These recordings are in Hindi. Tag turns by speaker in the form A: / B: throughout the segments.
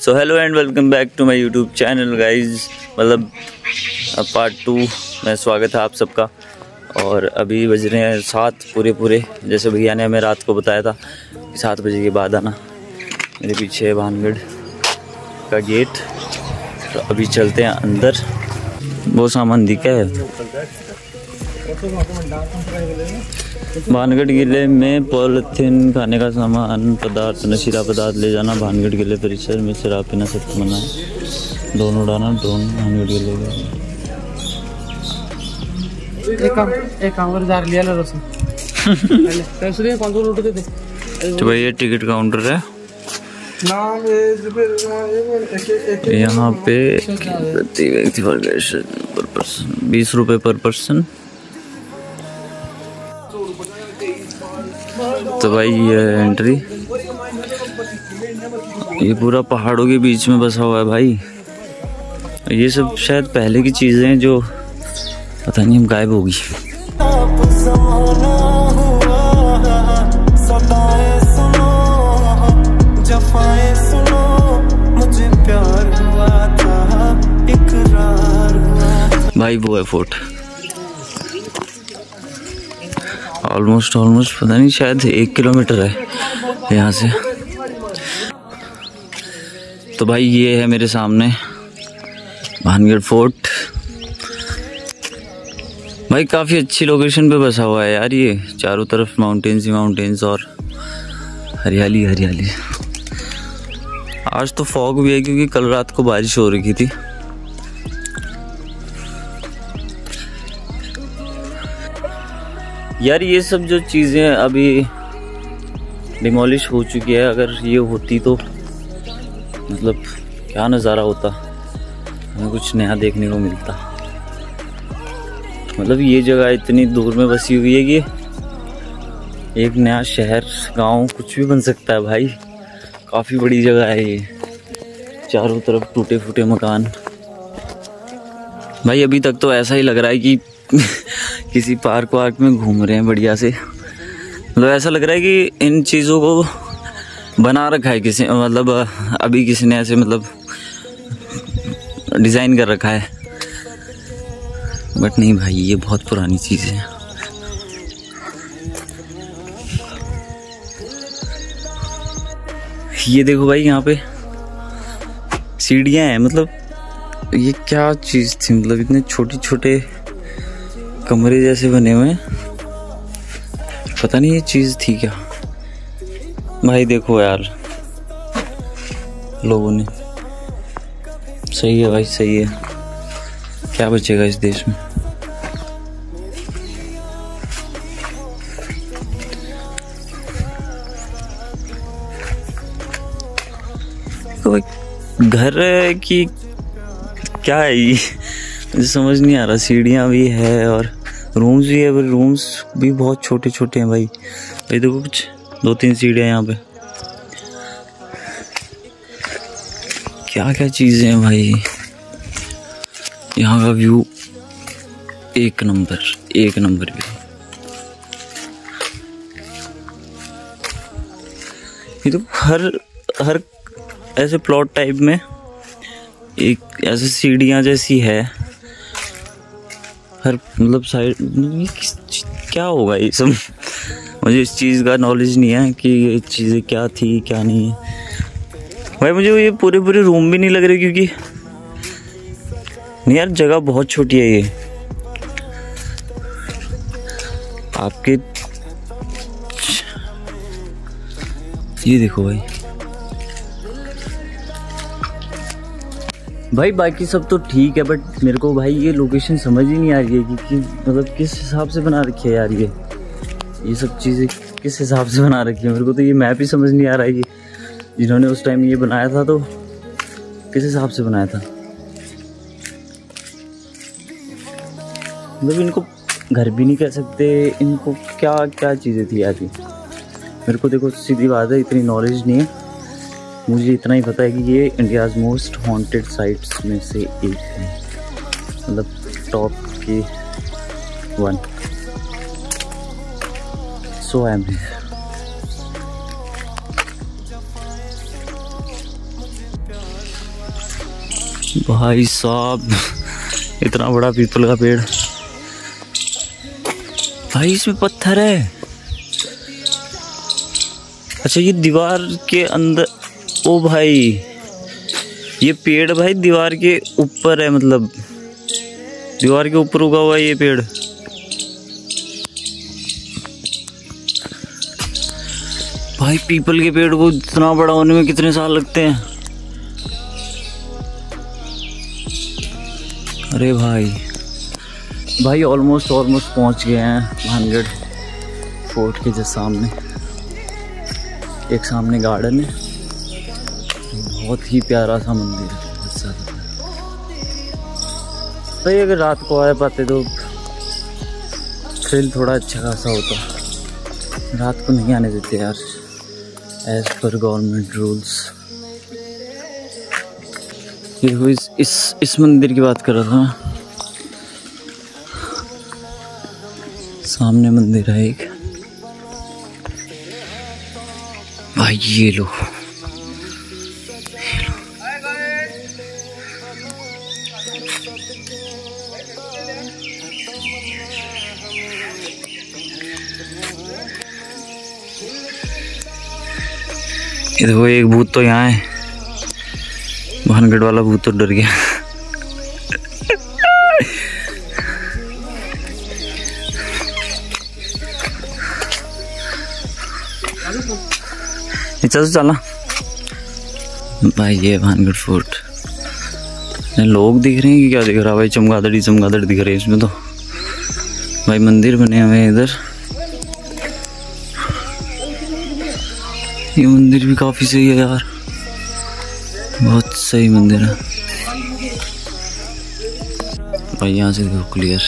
A: So hello and welcome back to my YouTube channel guys मतलब पार्ट टू में स्वागत है आप सबका। और अभी बज रहे हैं सात पूरे पूरे जैसे भैया ने हमें रात को बताया था कि सात बजे के बाद आना। मेरे पीछे है भानगढ़ का गेट तो अभी चलते हैं अंदर। वो सामान दिखा है। भानगढ़ किले में पॉलिथीन खाने का सामान पदार्थ नशीला पदार्थ ले जाना भानगढ़ किले परिसर में शराब पीना सख्त मना है। ड्रोन उड़ाना ड्रोन भानगढ़ किले का तो भाई ये टिकट काउंटर है। यहाँ पे प्रति व्यक्ति पर पर्सन बीस रुपए पर पर्सन। तो भाई ये एंट्री ये पूरा पहाड़ों के बीच में बसा हुआ है भाई। ये सब शायद पहले की चीज़ें हैं जो पता नहीं हम गायब होगी। भाई वो है फोर्ट। ऑलमोस्ट ऑलमोस्ट पता नहीं, शायद एक किलोमीटर है यहाँ से। तो भाई, ये है मेरे सामने भानगढ़ फोर्ट। भाई, काफ़ी अच्छी लोकेशन पे बसा हुआ है यार ये। चारों तरफ़ माउंटेन्स ही माउंटेन्स और हरियाली हरियाली। आज तो फॉग भी है क्योंकि कल रात को बारिश हो रही थी। यार ये सब जो चीज़ें अभी डिमोलिश हो चुकी है, अगर ये होती तो मतलब क्या नज़ारा होता? हमें कुछ नया देखने को मिलता। मतलब ये जगह इतनी दूर में बसी हुई है कि एक नया शहर, गाँव कुछ भी बन सकता है भाई। काफ़ी बड़ी जगह है ये। चारों तरफ़ टूटे फूटे मकान। भाई अभी तक तो ऐसा ही लग रहा है कि किसी पार्क वार्क में घूम रहे हैं बढ़िया से। मतलब ऐसा लग रहा है कि इन चीज़ों को बना रखा है किसी मतलब अभी किसी ने ऐसे मतलब डिज़ाइन कर रखा है। बट नहीं भाई, ये बहुत पुरानी चीज़ है। ये देखो भाई, यहाँ पे सीढ़ियाँ हैं मतलब ये क्या चीज़ थी मतलब इतने छोटे छोटे कमरे जैसे बने हुए हैं। पता नहीं ये चीज़ थी क्या। भाई देखो यार, लोगों ने। सही है भाई, सही है। क्या बचेगा इस देश में? तो घर की क्या है ये? मुझे समझ नहीं आ रहा, सीढ़ियाँ भी है और रूम्स भी है रूम्स भी बहुत छोटे छोटे हैं, भाई। भाई, देखो कुछ दो तीन सीढ़ियाँ यहाँ पे। क्या क्या चीज़ें हैं, भाई। यहाँ का व्यू एक नंबर एक नंबर व्यू ये तो हर हर ऐसे प्लॉट टाइप में एक ऐसे सीढ़ियाँ जैसी है। हर मतलब साइड क्या होगा ये सब? मुझे इस चीज़ का नॉलेज नहीं है कि ये चीज़ें क्या थी, क्या नहीं है। भाई, मुझे ये पूरे पूरे रूम भी नहीं लग रहे क्योंकि नहीं यार, जगह बहुत छोटी है ये। आपके ये देखो भाई। भाई बाकी सब तो ठीक है बट मेरे को भाई ये लोकेशन समझ ही नहीं आ रही है कि, कि मतलब किस हिसाब से बना रखी है यार ये। ये सब चीज़ें किस हिसाब से बना रखी है? मेरे को तो ये मैप ही समझ नहीं आ रहा है कि जिन्होंने उस टाइम ये बनाया था तो किस हिसाब से बनाया था। मतलब इनको घर भी नहीं कह सकते इनको क्या क्या चीज़ें थी यार मेरे को देखो सीधी बात है इतनी नॉलेज नहीं है। मुझे इतना ही पता है कि ये इंडियाज़ मोस्ट हॉन्टेड साइट्स में से एक है। मतलब टॉप के one so I am here भाई साहब, इतना बड़ा पीपल का पेड़। भाई, इसमें पत्थर है। अच्छा ये दीवार के अंदर ओ भाई, ये पेड़ भाई दीवार के ऊपर है मतलब। दीवार के ऊपर उगा हुआ है ये पेड़। भाई, पीपल के पेड़ को इतना बड़ा होने में कितने साल लगते हैं? अरे भाई भाई ऑलमोस्ट ऑलमोस्ट पहुँच गए हैं हंड्रेड फोर्ट के जस्ट सामने। एक सामने गार्डन है। बहुत ही प्यारा सा मंदिर है, बहुत ज़्यादा भाई, अगर रात को आ पाते तो फिर थोड़ा अच्छा खासा होता। रात को नहीं आने देते यार एज पर गवर्नमेंट रूल्स ये इस इस इस मंदिर की बात कर रहा था सामने मंदिर है एक। भाई, ये लो। ये देखो, एक भूत तो यहाँ है। भानगढ़ वाला भूत तो डर गया। चल चलना। भाई, ये भानगढ़ फोर्ट। लोग दिख रहे हैं कि क्या दिख रहा है? भाई, चमगादड़ी चमगादड़ दिख रहे हैं इसमें तो। भाई, मंदिर बने हुए हैं इधर। ये मंदिर भी काफ़ी सही है यार। बहुत सही मंदिर है। भाई यहाँ से देखो क्लियर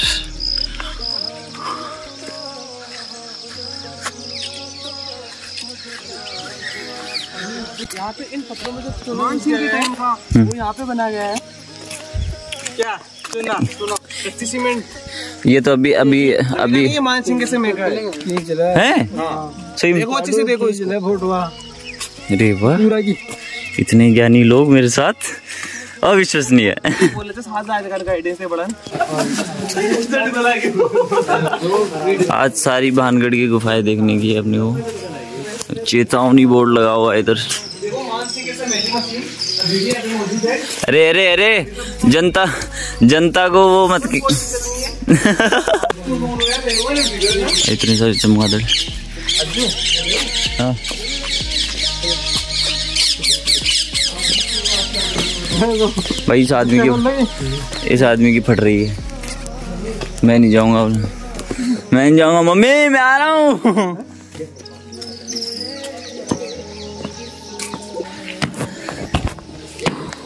B: यहाँ पे इन पत्थरों में जो चुनान सिंह के टाइम का वो यहाँ पे बना गया है। क्या? सुना सुनो। कच्ची सीमेंट
A: ये तो अभी अभी अभी
B: मान सिंह के समय है।
A: है? सही
B: देखो अच्छे से देखो फ़ोटो
A: अरे वाह। इतने ज्ञानी लोग मेरे साथ। अविश्वसनीय।
B: बोले थे सात हज़ार गाइडेंस से बड़न
A: आज सारी भानगढ़ की गुफाएँ देखने की है अपने को। चेतावनी बोर्ड लगा हुआ है इधर। अरे अरे अरे, जनता जनता को वो मत इतने सारे चमगादड़। हाँ। भाई, इस आदमी की इस आदमी की फट रही है। मैं नहीं जाऊँगा। मैं नहीं जाऊँगा। मम्मी, मैं आ रहा हूँ।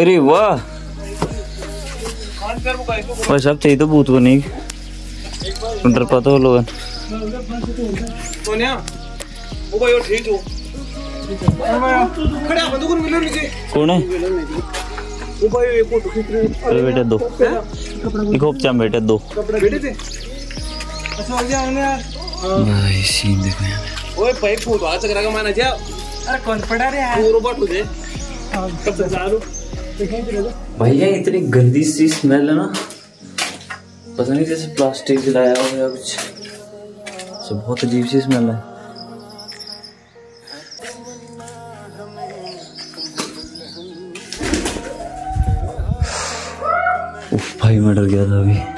A: अरे वाह। बस अब चाहिए तो भूत को नहीं डर पाता हो लोग
B: भाई हो?
A: कौन है?
B: भाई।
A: अरे बेटे दो। एक उपचा बेटे दो।
B: कपड़े बैठे थे अच्छा हो गया यार
A: भाई सीन देखो यहाँ
B: ओए भाई फ़ोटो आ चक्रा का माना जा अरे कौन पड़ा रे यार? पूरा बात हो कब तक जा
A: भैया इतनी गंदी सी स्मेल है ना। पता नहीं जैसे प्लास्टिक जलाया हो या कुछ। सब बहुत अजीब सी स्मेल है। भाई मैं डर गया था अभी।